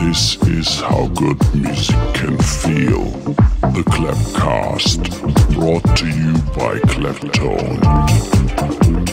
This is how good music can feel. The Clapcast, brought to you by Claptone.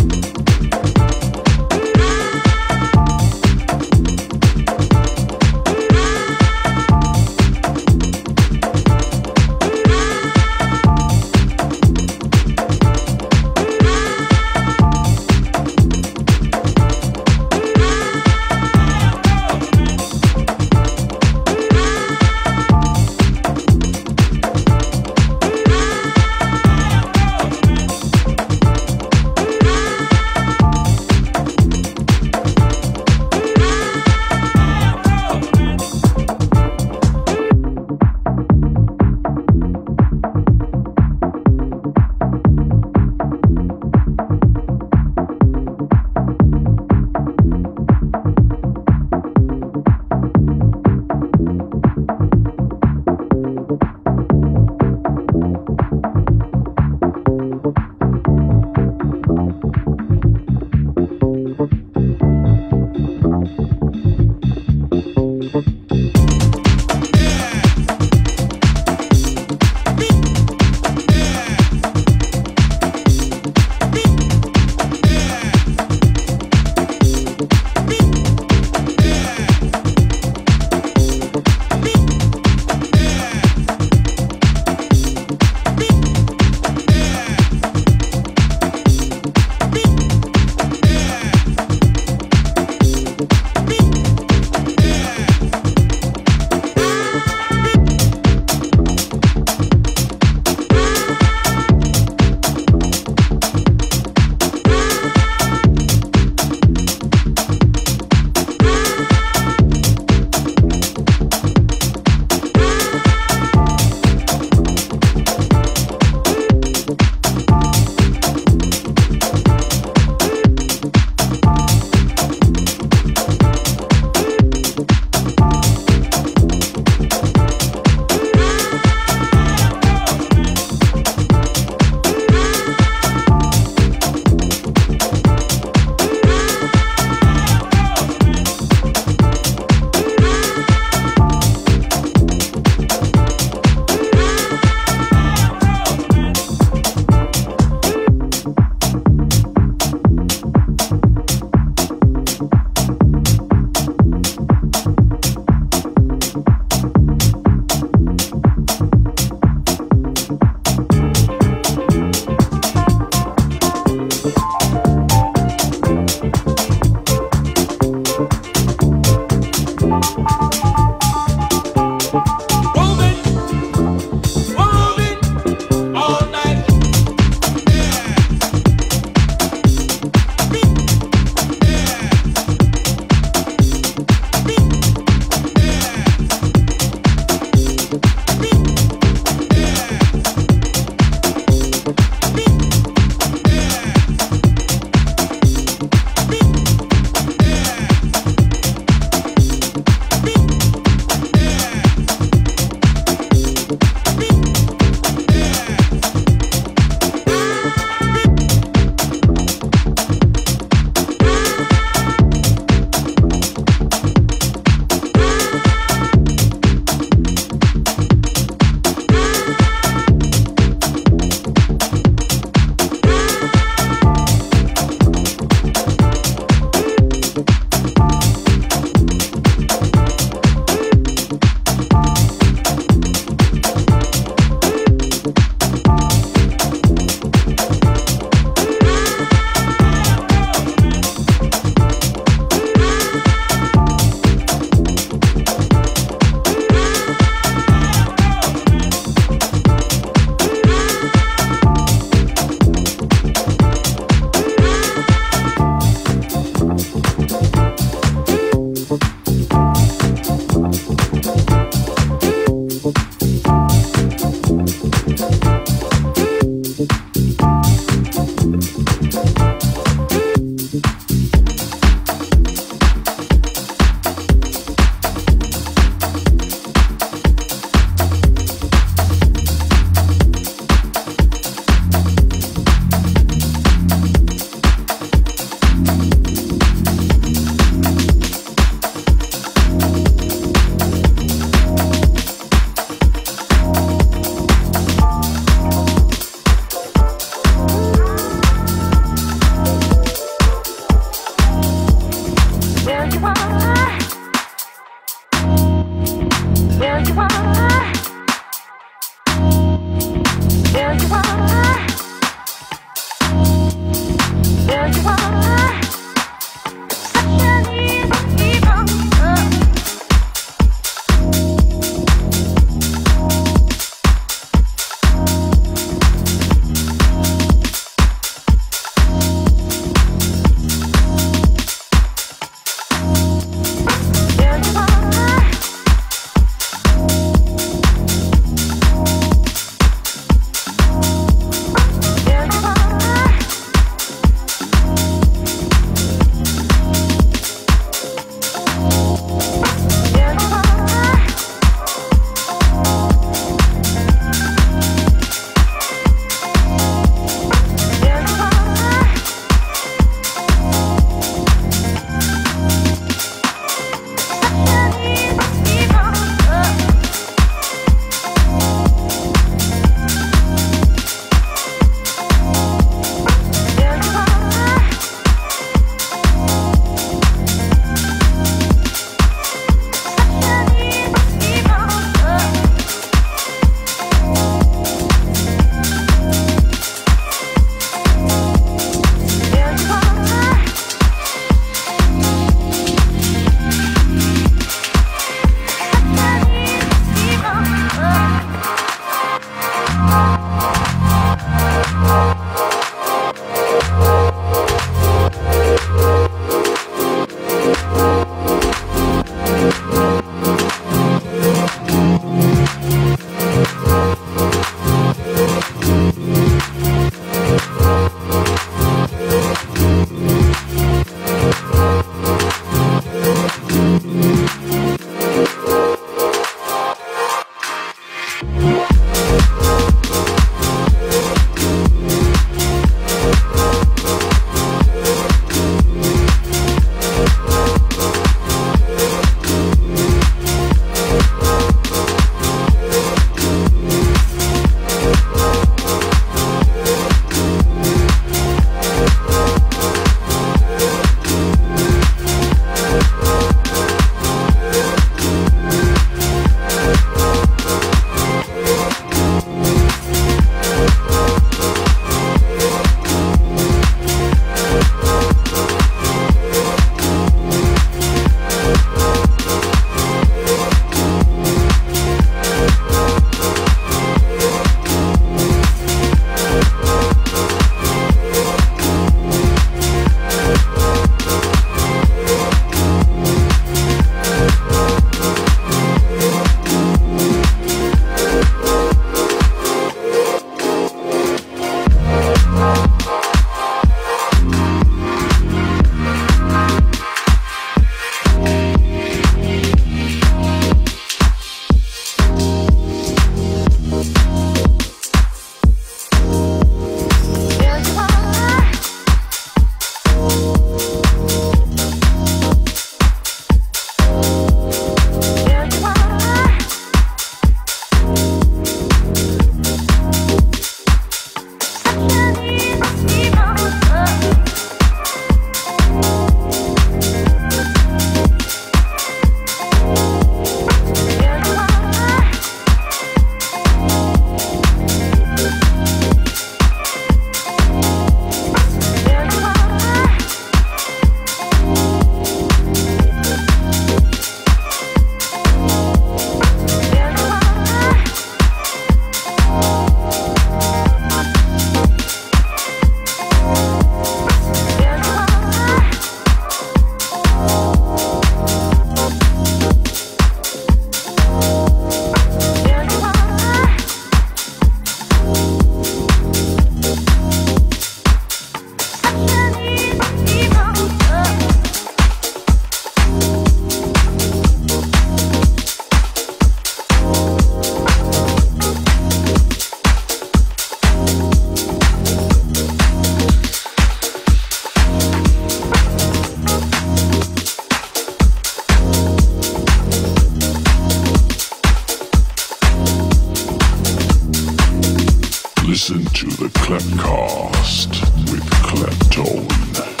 Clapcast with Claptone.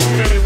anywhere.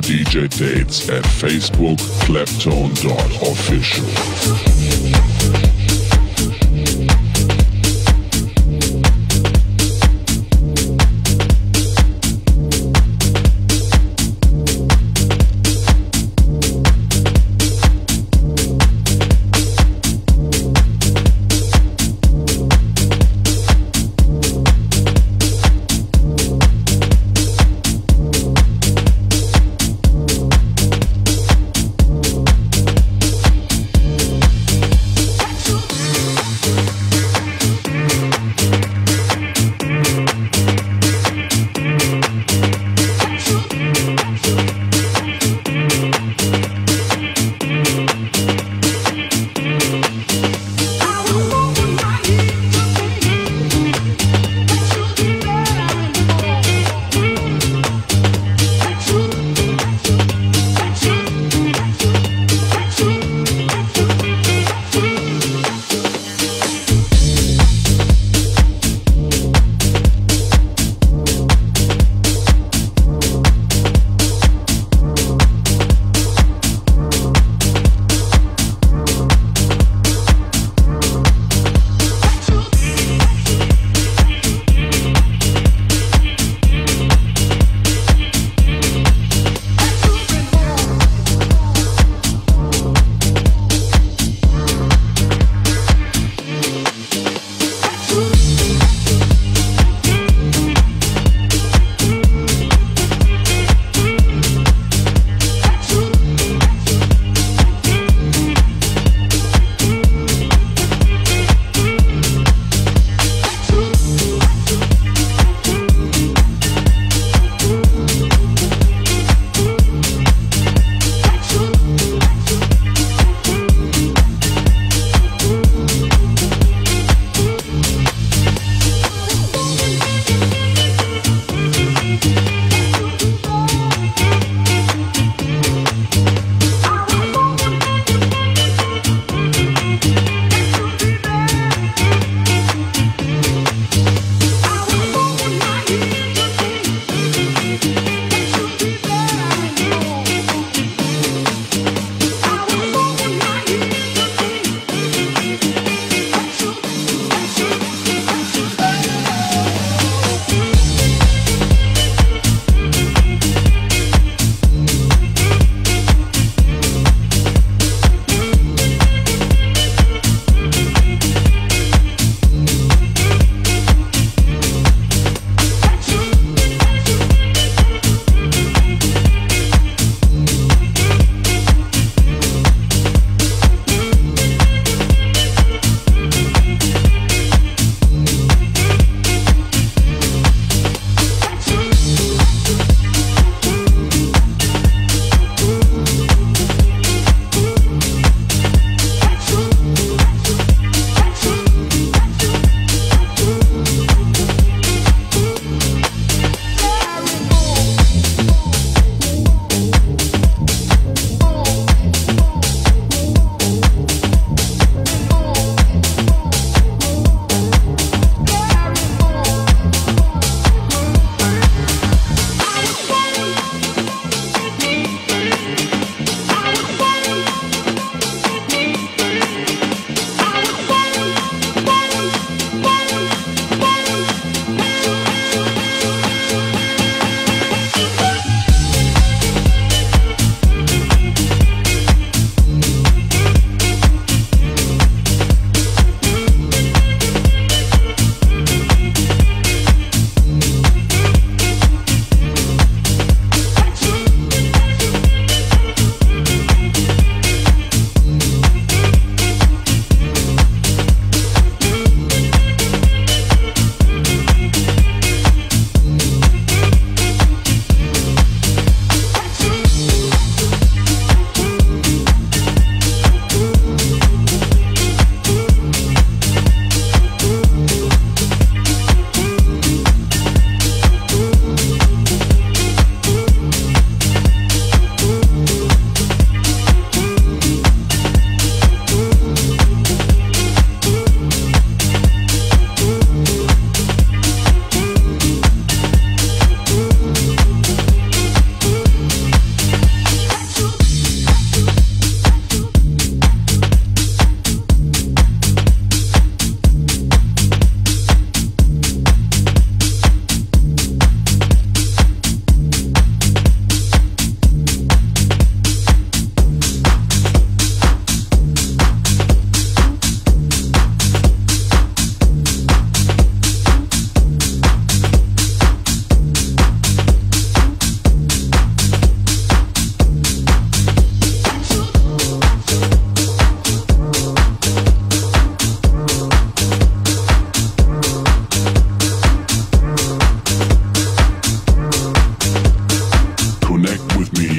DJ dates at Facebook claptone.official.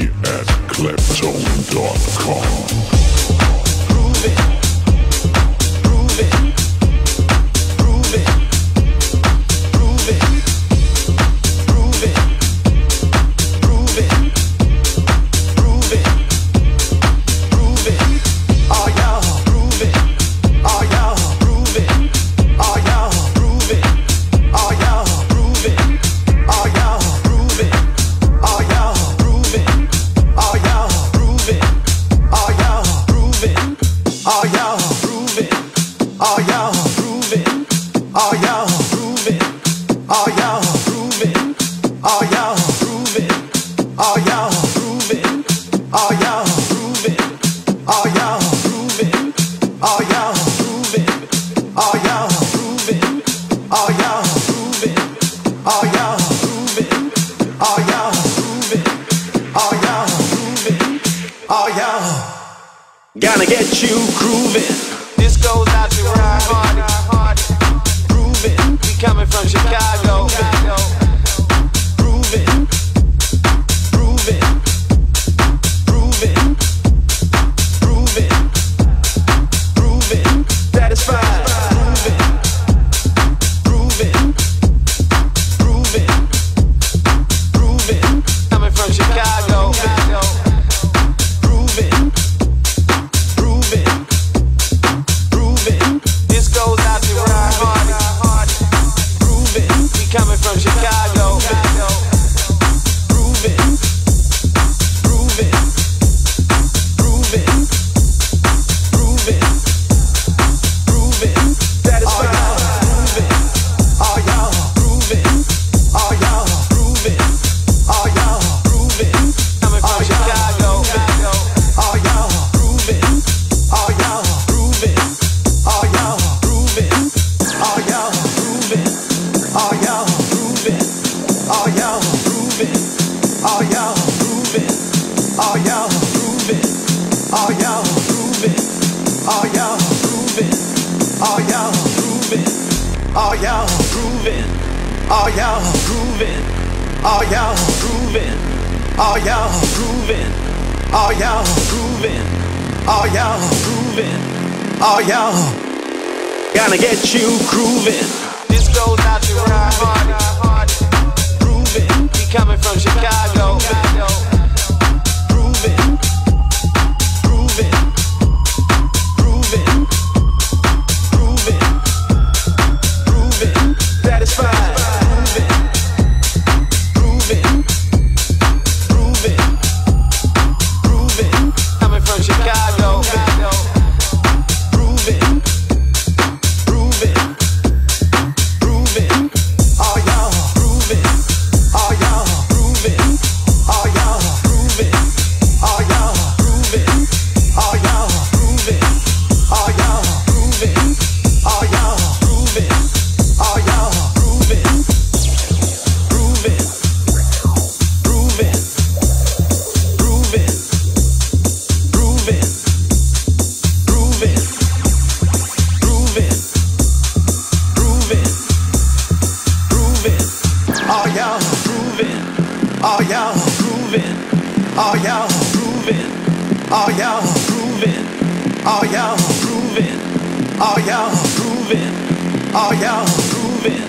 at claptone.com. Prove it. yo. Gonna get you grooving. This goes out to Ron Hardy. Grooving. We coming from Chicago. Are y'all grooving? Are y'all grooving?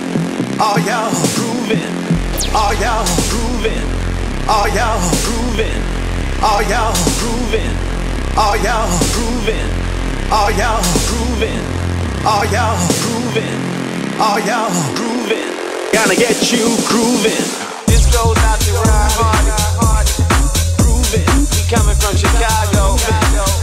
Are y'all grooving? Are y'all grooving? Are y'all grooving? Are y'all grooving? Are y'all grooving? Are y'all grooving? Are y'all grooving? Are y'all grooving? Gonna get you grooving. This goes out to Ron Hardy. Grooving. We coming from Chicago. Chicago.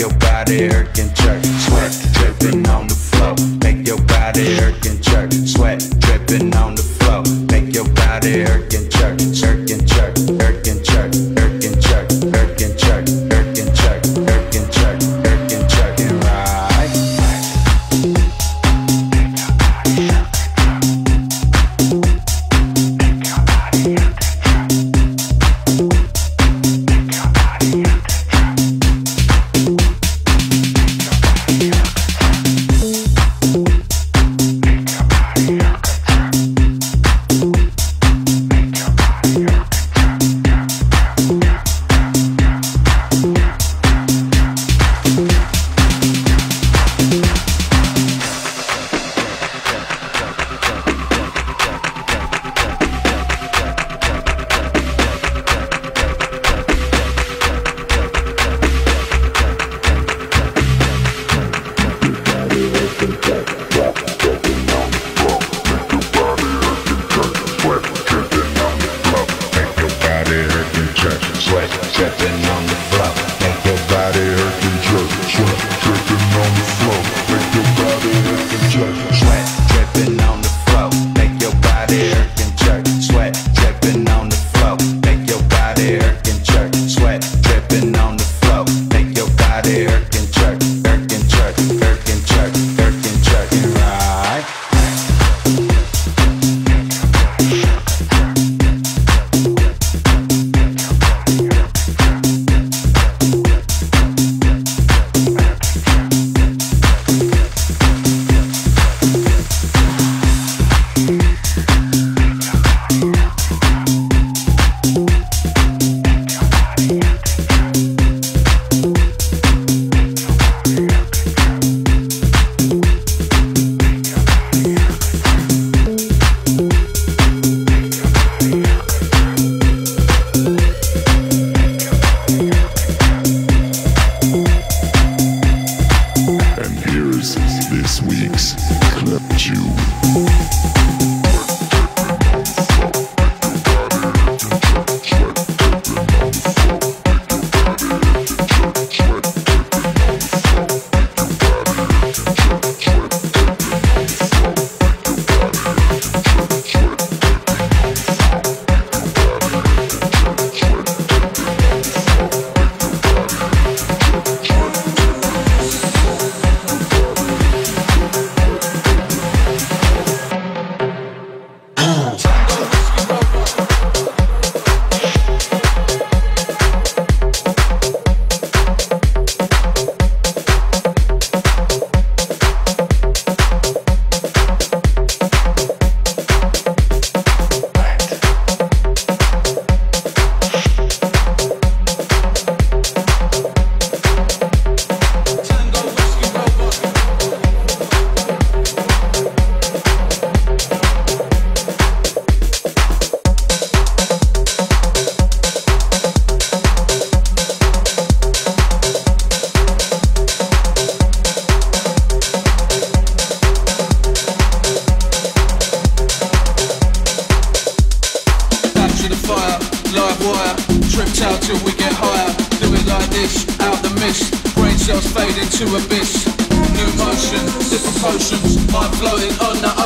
your body irk and jerk, sweat dripping on the floor. Make your body irk and jerk, sweat dripping on the floor. Make your body irk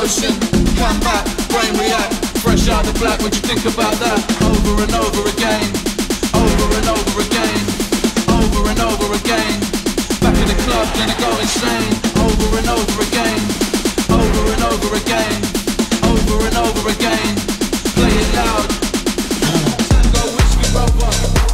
emotion, come back, brain react, fresh out the black, what you think about that? Over and over again, over and over again, over and over again, back in the club, then I go insane, over and over again, over and over again, over and over again, play it loud, tango whiskey robot.